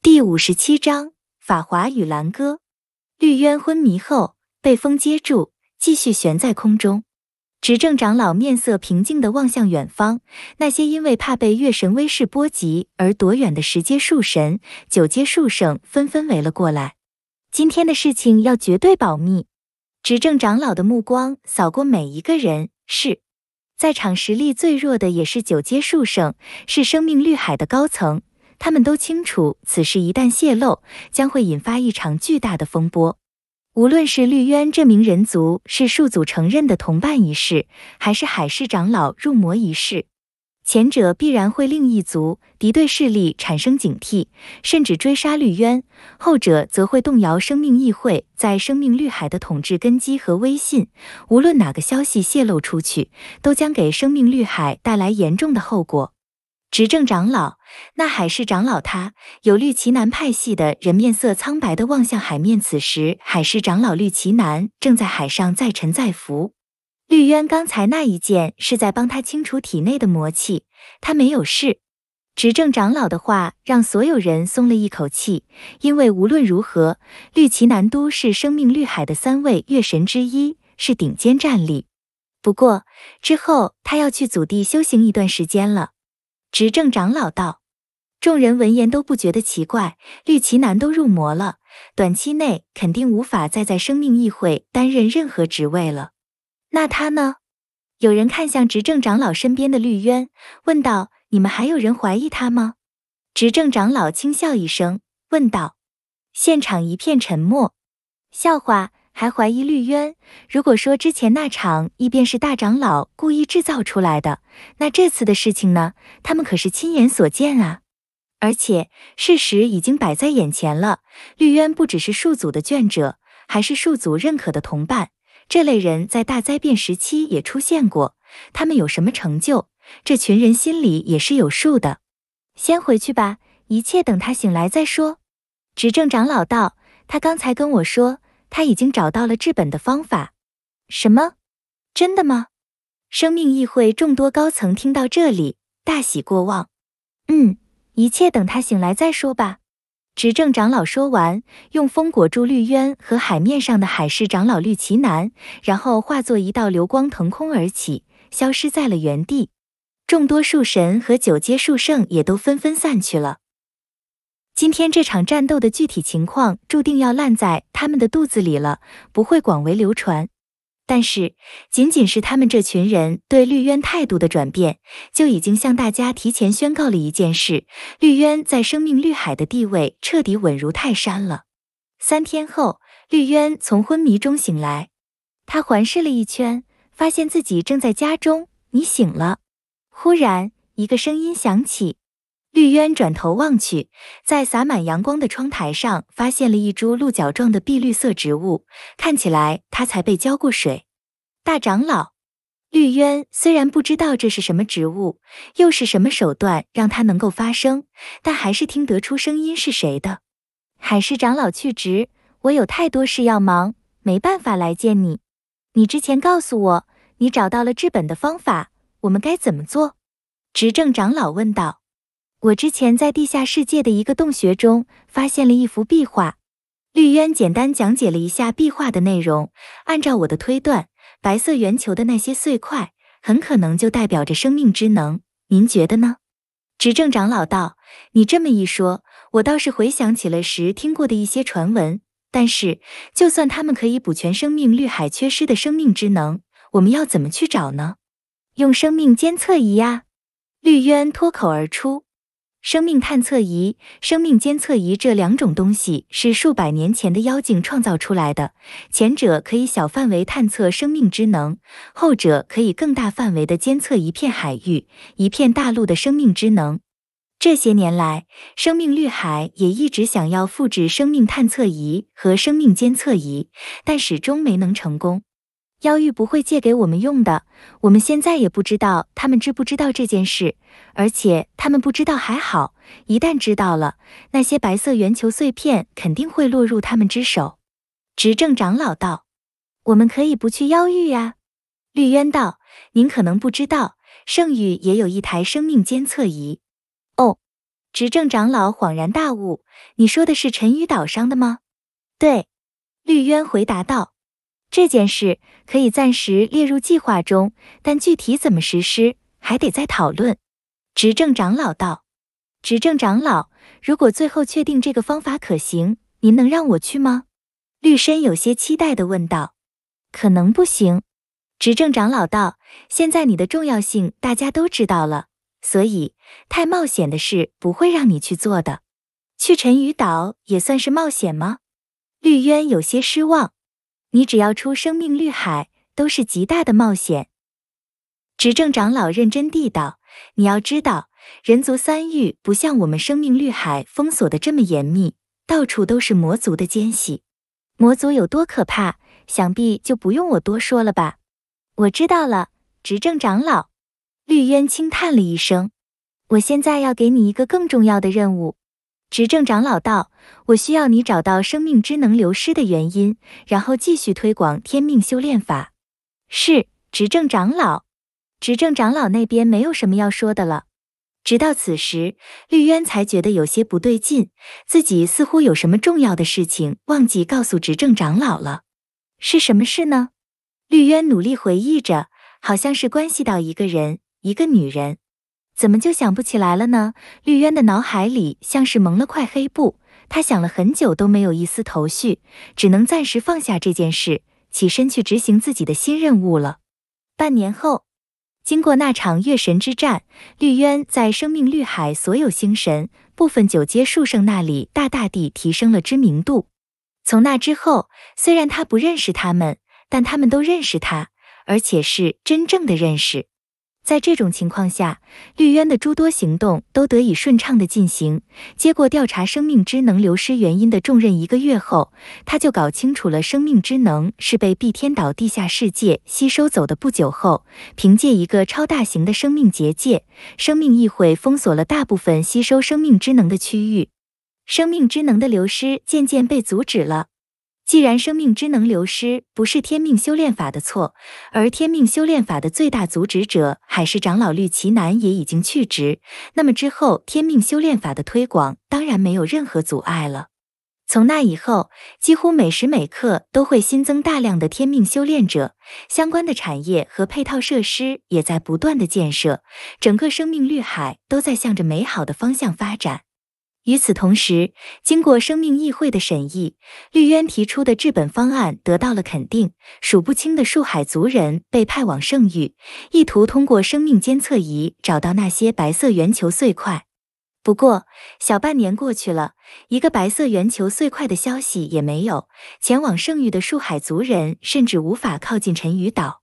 第五十七章法华与兰歌。绿渊昏迷后被风接住，继续悬在空中。执政长老面色平静地望向远方，那些因为怕被月神威势波及而躲远的十阶树神、九阶树圣纷纷围了过来。今天的事情要绝对保密。执政长老的目光扫过每一个人，是在场实力最弱的，也是九阶树圣，是生命绿海的高层。他们都清楚，此事一旦泄露，将会引发一场巨大的风波。无论是绿渊这名人族是树祖承认的同伴一事，还是海市长老入魔一事，前者必然会令一族敌对势力产生警惕，甚至追杀绿渊；后者则会动摇生命议会在生命绿海的统治根基和威信。无论哪个消息泄露出去，都将给生命绿海带来严重的后果。执政长老，那海市长老他有绿旗南派系的人面色苍白的望向海面。此时，海市长老绿旗南正在海上载沉载浮。绿渊刚才那一剑是在帮他清除体内的魔气，他没有事。执政长老的话让所有人松了一口气，因为无论如何，绿旗南都是生命绿海的三位月神之一，是顶尖战力。不过之后他要去祖地修行一段时间了。执政长老道，众人闻言都不觉得奇怪。绿旗男都入魔了，短期内肯定无法再在生命议会担任任何职位了。那他呢？有人看向执政长老身边的绿渊，问道：“你们还有人怀疑他吗？”执政长老轻笑一声，问道。现场一片沉默。笑话。还怀疑绿渊？如果说之前那场亦便是大长老故意制造出来的，那这次的事情呢？他们可是亲眼所见啊！而且事实已经摆在眼前了，绿渊不只是树祖的眷者，还是树祖认可的同伴。这类人在大灾变时期也出现过，他们有什么成就，这群人心里也是有数的。先回去吧，一切等他醒来再说。执政长老道，他刚才跟我说。他已经找到了治本的方法。什么？真的吗？生命议会众多高层听到这里，大喜过望。嗯，一切等他醒来再说吧。执政长老说完，用风裹住绿渊和海面上的海市长老绿旗南，然后化作一道流光腾空而起，消失在了原地。众多树神和九阶树圣也都纷纷散去了。今天这场战斗的具体情况注定要烂在他们的肚子里了，不会广为流传。但是，仅仅是他们这群人对绿渊态度的转变，就已经向大家提前宣告了一件事：绿渊在生命绿海的地位彻底稳如泰山了。三天后，绿渊从昏迷中醒来，他环视了一圈，发现自己正在家中。你醒了。忽然，一个声音响起。绿渊转头望去，在洒满阳光的窗台上，发现了一株鹿角状的碧绿色植物，看起来它才被浇过水。大长老绿渊虽然不知道这是什么植物，又是什么手段让它能够发声，但还是听得出声音是谁的。海市长老去职，我有太多事要忙，没办法来见你。你之前告诉我，你找到了治本的方法，我们该怎么做？执政长老问道。我之前在地下世界的一个洞穴中发现了一幅壁画，绿渊简单讲解了一下壁画的内容。按照我的推断，白色圆球的那些碎块很可能就代表着生命之能。您觉得呢？执政长老道：“你这么一说，我倒是回想起了时听过的一些传闻。但是，就算他们可以补全生命绿海缺失的生命之能，我们要怎么去找呢？用生命监测仪呀！”绿渊脱口而出。生命探测仪、生命监测仪这两种东西是数百年前的妖精创造出来的。前者可以小范围探测生命之能，后者可以更大范围的监测一片海域、一片大陆的生命之能。这些年来，生命绿海也一直想要复制生命探测仪和生命监测仪，但始终没能成功。妖域不会借给我们用的，我们现在也不知道他们知不知道这件事，而且他们不知道还好，一旦知道了，那些白色圆球碎片肯定会落入他们之手。执政长老道：“我们可以不去妖域呀。”绿渊道：“您可能不知道，圣域也有一台生命监测仪。”哦。执政长老恍然大悟：“你说的是沉鱼岛上的吗？”“对。”绿渊回答道。“这件事可以暂时列入计划中，但具体怎么实施，还得再讨论。”执政长老道。“执政长老，如果最后确定这个方法可行，您能让我去吗？”绿深有些期待的问道。“可能不行。”执政长老道。“现在你的重要性大家都知道了。”所以，太冒险的事不会让你去做的。去沉鱼岛也算是冒险吗？绿渊有些失望。你只要出生命绿海，都是极大的冒险。执政长老认真地道：“你要知道，人族三域不像我们生命绿海封锁的这么严密，到处都是魔族的奸细。魔族有多可怕，想必就不用我多说了吧？”我知道了，执政长老。绿渊轻叹了一声：“我现在要给你一个更重要的任务。”执政长老道：“我需要你找到生命之能流失的原因，然后继续推广天命修炼法。”是，执政长老。执政长老那边没有什么要说的了。直到此时，绿渊才觉得有些不对劲，自己似乎有什么重要的事情忘记告诉执政长老了。是什么事呢？绿渊努力回忆着，好像是关系到一个人。一个女人，怎么就想不起来了呢？绿渊的脑海里像是蒙了块黑布，他想了很久都没有一丝头绪，只能暂时放下这件事，起身去执行自己的新任务了。半年后，经过那场月神之战，绿渊在生命绿海所有星神、部分九阶术圣那里大大地提升了知名度。从那之后，虽然他不认识他们，但他们都认识他，而且是真正的认识。在这种情况下，绿渊的诸多行动都得以顺畅的进行。接过调查生命之能流失原因的重任一个月后，他就搞清楚了生命之能是被碧天岛地下世界吸收走的。不久后，凭借一个超大型的生命结界，生命议会封锁了大部分吸收生命之能的区域，生命之能的流失渐渐被阻止了。既然生命之能流失不是天命修炼法的错，而天命修炼法的最大阻止者海市长老绿奇南也已经去职，那么之后天命修炼法的推广当然没有任何阻碍了。从那以后，几乎每时每刻都会新增大量的天命修炼者，相关的产业和配套设施也在不断的建设，整个生命绿海都在向着美好的方向发展。与此同时，经过生命议会的审议，绿渊提出的治本方案得到了肯定。数不清的树海族人被派往圣域，意图通过生命监测仪找到那些白色圆球碎块。不过，小半年过去了，一个白色圆球碎块的消息也没有。前往圣域的树海族人甚至无法靠近沉鱼岛。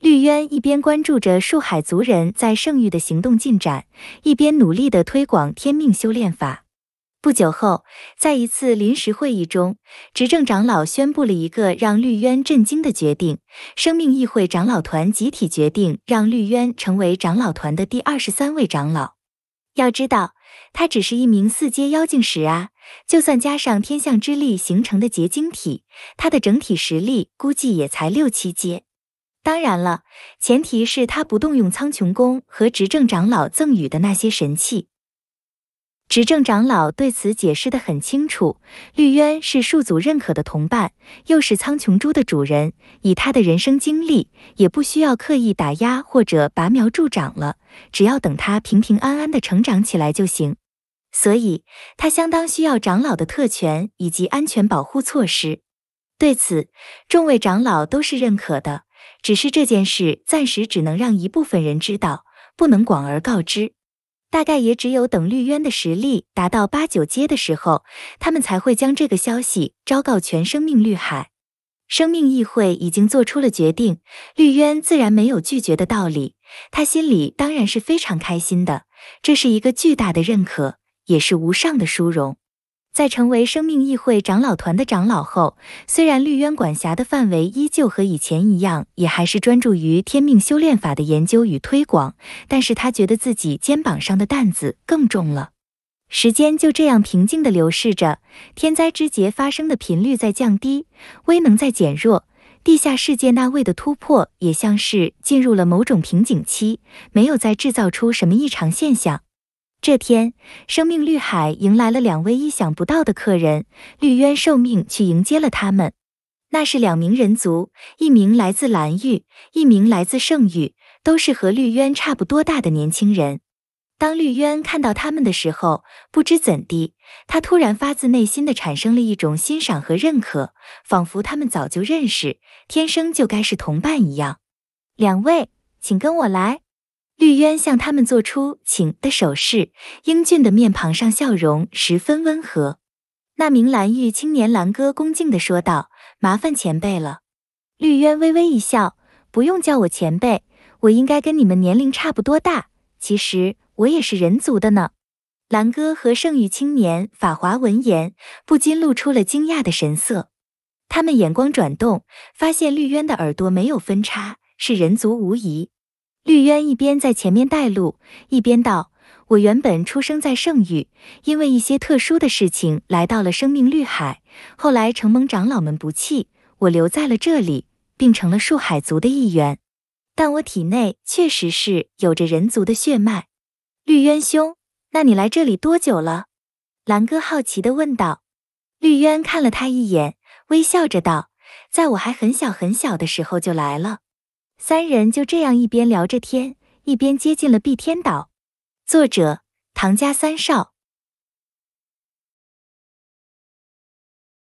绿渊一边关注着树海族人在圣域的行动进展，一边努力地推广天命修炼法。不久后，在一次临时会议中，执政长老宣布了一个让绿渊震惊的决定：生命议会长老团集体决定让绿渊成为长老团的第二十三位长老。要知道，他只是一名四阶妖境使啊，就算加上天象之力形成的结晶体，他的整体实力估计也才六七阶。当然了，前提是他不动用苍穹宫和执政长老赠予的那些神器。执政长老对此解释得很清楚：绿渊是树祖认可的同伴，又是苍穹珠的主人，以他的人生经历，也不需要刻意打压或者拔苗助长了，只要等他平平安安地成长起来就行。所以，他相当需要长老的特权以及安全保护措施。对此，众位长老都是认可的，只是这件事暂时只能让一部分人知道，不能广而告之。大概也只有等绿渊的实力达到八九阶的时候，他们才会将这个消息昭告全生命绿海。生命议会已经做出了决定，绿渊自然没有拒绝的道理。他心里当然是非常开心的，这是一个巨大的认可，也是无上的殊荣。在成为生命议会长老团的长老后，虽然绿渊管辖的范围依旧和以前一样，也还是专注于天命修炼法的研究与推广，但是他觉得自己肩膀上的担子更重了。时间就这样平静地流逝着，天灾之劫发生的频率在降低，威能在减弱，地下世界那位的突破也像是进入了某种瓶颈期，没有再制造出什么异常现象。这天，生命绿海迎来了两位意想不到的客人，绿渊受命去迎接了他们。那是两名人族，一名来自蓝域，一名来自圣域，都是和绿渊差不多大的年轻人。当绿渊看到他们的时候，不知怎地，他突然发自内心的产生了一种欣赏和认可，仿佛他们早就认识，天生就该是同伴一样。两位，请跟我来。绿渊向他们做出请的手势，英俊的面庞上笑容十分温和。那名蓝玉青年蓝哥恭敬地说道：“麻烦前辈了。”绿渊微微一笑：“不用叫我前辈，我应该跟你们年龄差不多大。其实我也是人族的呢。”蓝哥和圣域青年法华闻言，不禁露出了惊讶的神色。他们眼光转动，发现绿渊的耳朵没有分叉，是人族无疑。绿渊一边在前面带路，一边道：“我原本出生在圣域，因为一些特殊的事情来到了生命绿海。后来承蒙长老们不弃，我留在了这里，并成了树海族的一员。但我体内确实是有着人族的血脉。”绿渊兄，那你来这里多久了？蓝哥好奇地问道。绿渊看了他一眼，微笑着道：“在我还很小很小的时候就来了。”三人就这样一边聊着天，一边接近了碧天岛。作者：唐家三少。